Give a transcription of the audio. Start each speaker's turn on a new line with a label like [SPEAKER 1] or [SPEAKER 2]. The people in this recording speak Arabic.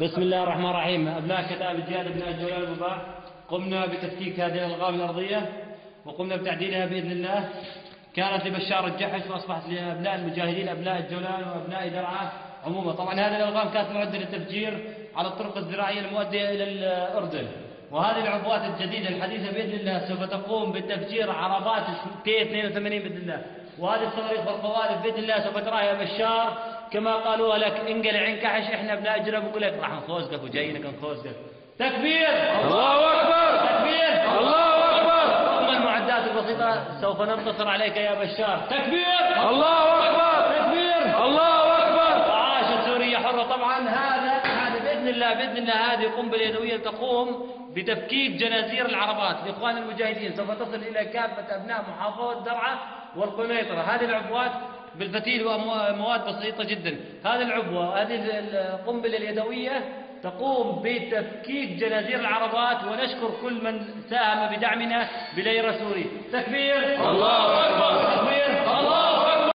[SPEAKER 1] بسم الله الرحمن الرحيم. أبناء كتاب الجهاد بن الجلال المباح قمنا بتفكيك هذه الألغام الأرضية وقمنا بتعديلها بإذن الله. كانت لبشار الجحش وأصبحت لأبناء المجاهدين أبناء الجولان وأبناء درعا عموما. طبعا هذه الألغام كانت معدة للتفجير على الطرق الزراعية المؤدية إلى الأردن. وهذه العبوات الجديدة الحديثة بإذن الله سوف تقوم بتفجير عربات كي 82 بإذن الله. وهذه الصواريخ والقوارب بإذن الله سوف تراها بشار. كما قالوا لك انقلع عين كحش إحنا ابناء جرب نقول لك راح نخوزقك وجايينك نخوزقك تكبير!
[SPEAKER 2] الله أكبر!
[SPEAKER 1] تكبير!
[SPEAKER 2] الله أكبر!
[SPEAKER 1] ثم المعدات البسيطة سوف ننتصر عليك يا بشار. تكبير!
[SPEAKER 2] الله أكبر!
[SPEAKER 1] تكبير!
[SPEAKER 2] الله أكبر!
[SPEAKER 1] وعاشت سوريا حرة. طبعا هذا هذا بإذن الله بإذن الله هذه قنبلة يدوية تقوم بتفكيك جنازير العربات. لإخوان المجاهدين سوف تصل إلى كافة أبناء محافظة درعا والقنيطرة. هذه العبوات بالفتيل ومواد بسيطة جدا. هذه العبوة هذه القنبلة اليدوية تقوم بتفكيك جنازير العربات ونشكر كل من ساهم بدعمنا بليرة سوري تكبير.
[SPEAKER 2] الله أكبر.